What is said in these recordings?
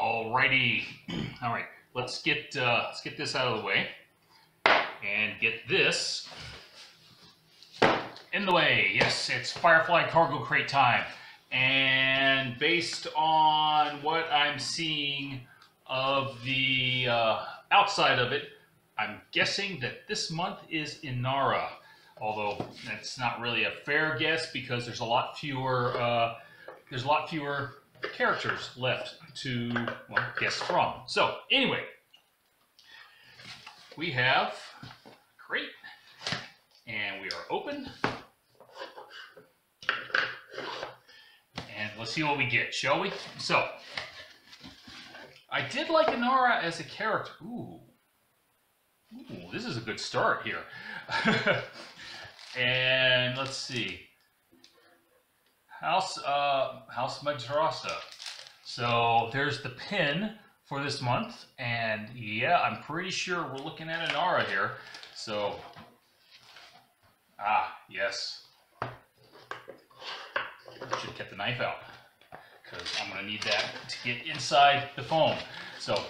Alrighty. All right. Let's get uh, let's get this out of the way and get this in the way. Yes, it's Firefly cargo crate time. And based on what I'm seeing of the uh, outside of it, I'm guessing that this month is Inara. Although that's not really a fair guess because there's a lot fewer uh, there's a lot fewer characters left to well, guess from. So anyway, we have crate, and we are open. And let's see what we get, shall we? So, I did like Inara as a character. Ooh. Ooh, this is a good start here. and let's see. House uh, House Madrasa. So there's the pin for this month, and yeah, I'm pretty sure we're looking at Inara here. So, ah, yes. Should get the knife out because I'm gonna need that to get inside the foam. So,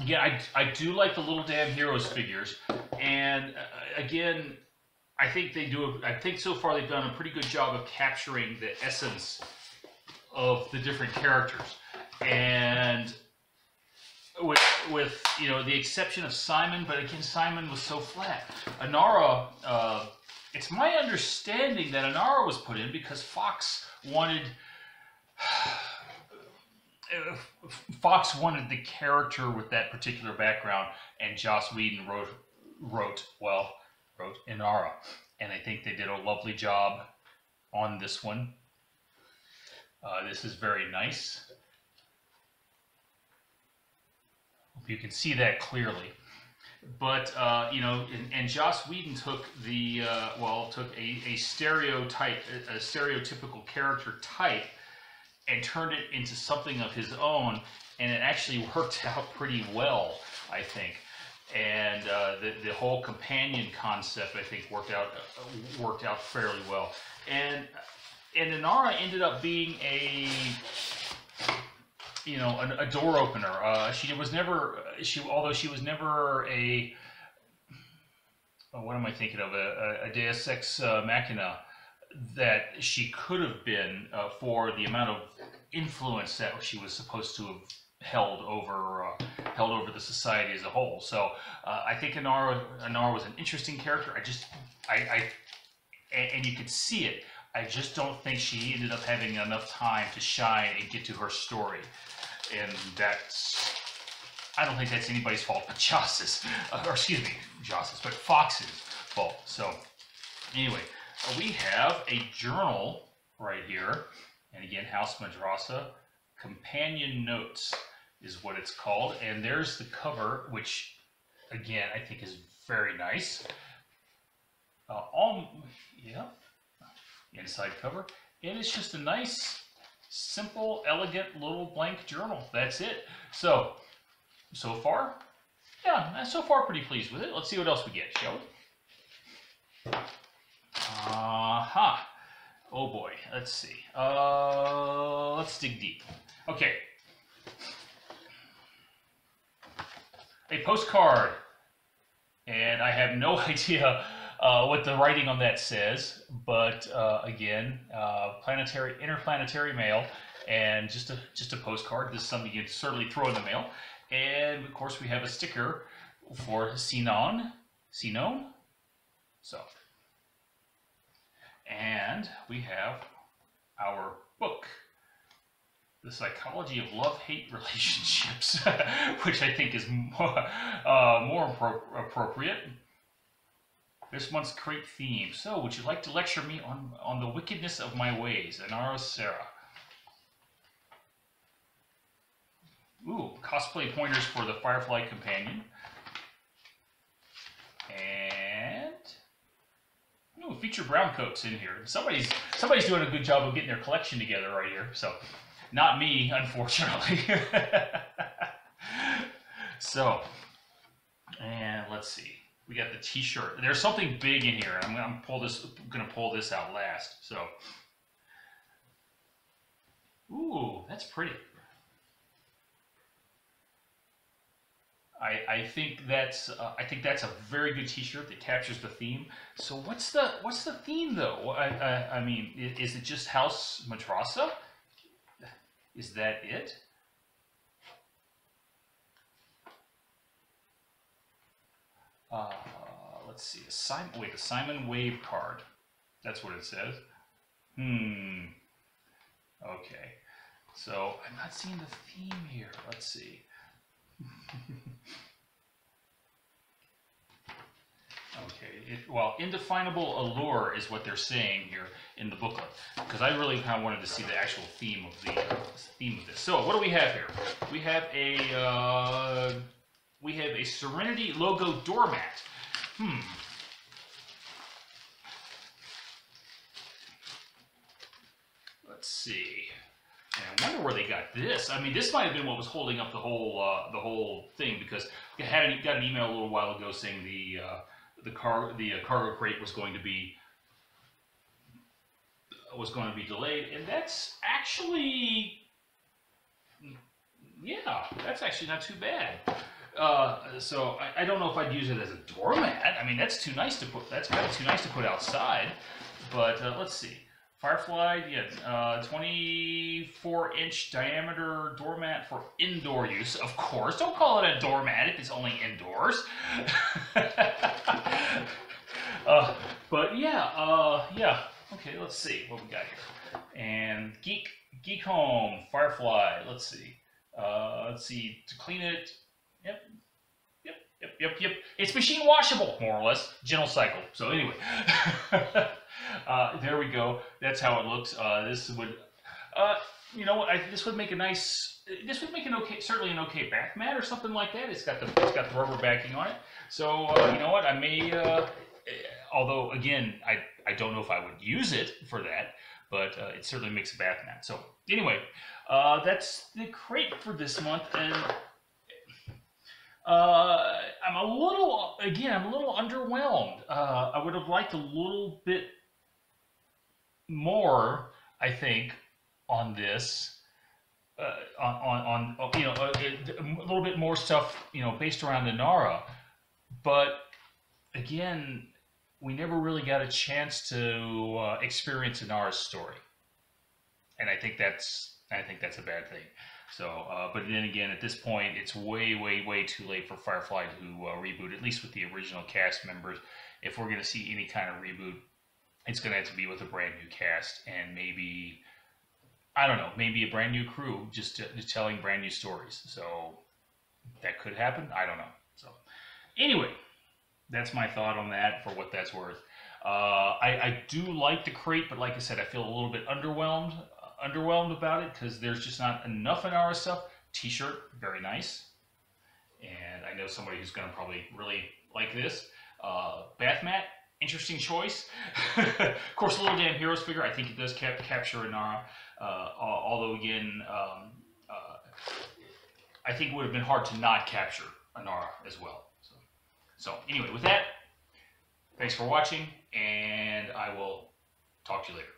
again, I, I do like the little damn heroes figures, and uh, again, I think they do. I think so far they've done a pretty good job of capturing the essence of the different characters, and with with you know the exception of Simon, but again Simon was so flat. Inara, uh, it's my understanding that Inara was put in because Fox wanted. Fox wanted the character with that particular background, and Joss Whedon wrote wrote well wrote Inara. And I think they did a lovely job on this one. Uh, this is very nice. Hope you can see that clearly. But, uh, you know, and, and, Joss Whedon took the, uh, well, took a, a stereotype, a stereotypical character type and turned it into something of his own. And it actually worked out pretty well, I think and uh, the the whole companion concept I think worked out uh, worked out fairly well. And and Inara ended up being a you know a, a door opener. Uh, she was never she although she was never a oh, what am I thinking of a, a, a Deus Ex uh, Machina that she could have been uh, for the amount of influence that she was supposed to have held over uh, held over the society as a whole. So uh, I think Inara Inara was an interesting character. I just I, I and, you could see it. I just don't think she ended up having enough time to shine and get to her story, and that's I don't think that's anybody's fault but Joss's, uh, or excuse me, Joss's, but Fox's fault. So anyway, we have a journal right here, and again, House Madrasa companion notes is what it's called. And there's the cover, which again, I think is very nice. Uh, all, yeah, inside cover. And it's just a nice, simple, elegant little blank journal. That's it. So, so far, yeah, so far pretty pleased with it. Let's see what else we get, shall we? Aha. Uh -huh. Oh boy, let's see. Uh, let's dig deep. Okay, a postcard. And I have no idea uh, what the writing on that says, but uh, again, uh, planetary, interplanetary mail, and just a just a postcard. This is something you can certainly throw in the mail. And of course, we have a sticker for Sihnon, Sihnon. So, and we have our book the psychology of love-hate relationships, which I think is more, uh, more appro appropriate. This month's crate theme. So, would you like to lecture me on, on the wickedness of my ways? Inara Serra. Ooh, cosplay pointers for the Firefly Companion. And ooh, feature brown coats in here. Somebody's somebody's doing a good job of getting their collection together right here. So not me, unfortunately. so, and let's see. We got the T-shirt. There's something big in here. I'm, pull this. Gonna pull this out last. So, ooh, that's pretty. I, I think that's uh, I think that's a very good T-shirt that captures the theme. So what's the what's the theme though? I I, I mean, is it just House Madrasa? Is that it? Uh, let's see. A Simon, wait, a Simon Wave card. That's what it says. Hmm. Okay. So I'm not seeing the theme here. Let's see. Okay, it, well, indefinable allure is what they're saying here in the booklet, because I really kind of wanted to see the actual theme of the uh, theme of this. So, what do we have here? We have a uh, we have a Serenity logo doormat. Hmm. Let's see. And I wonder where they got this. I mean, this might have been what was holding up the whole uh, the whole thing because I had an, got an email a little while ago saying the uh, the car the uh, cargo crate was going to be was going to be delayed, and that's actually yeah, that's actually not too bad. Uh, so I, I don't know if I'd use it as a doormat. I mean, that's too nice to put. That's kind of too nice to put outside. But uh, let's see. Firefly, yeah, uh, 24 inch diameter doormat for indoor use. Of course, don't call it a doormat if it's only indoors. yeah, uh, yeah. Okay, let's see what we got here. And Geek Geek Home Firefly. Let's see. Uh, let's see to clean it. Yep. Yep, yep, yep, yep. It's machine washable, more or less. Gentle cycle. So anyway, uh, there we go. That's how it looks. Uh, this would, uh, you know. I, this would make a nice. This would make an okay, certainly an okay bath mat or something like that. It's got the it's got the rubber backing on it. So uh, you know what? I may, uh, although again, I I don't know if I would use it for that, but uh, it certainly makes a bath mat. So anyway, uh, that's the crate for this month, and uh, I'm a little, again, I'm a little underwhelmed. Uh, I would have liked a little bit more, I think, on this. Uh, on, on, on, you know, a, a little bit more stuff, you know, based around the Nara. But again, we never really got a chance to uh, experience Inara's story. And I think that's, I think that's a bad thing. So, uh, but then again, at this point, it's way, way, way too late for Firefly to uh, reboot, at least with the original cast members. If we're going to see any kind of reboot, it's going to have to be with a brand new cast and maybe, I don't know, maybe a brand new crew just, just telling brand new stories. So that could happen. I don't know. So anyway, that's my thought on that for what that's worth. Uh, I, I do like the crate, but like I said, I feel a little bit underwhelmed underwhelmed about it because there's just not enough Inara stuff. T-shirt, very nice. And I know somebody who's going to probably really like this. Uh, bath mat, interesting choice. of course, little damn heroes figure. I think it does cap- capture Inara. Uh, although again, um, uh, I think it would have been hard to not capture Inara as well. So, anyway, with that, thanks for watching, and I will talk to you later.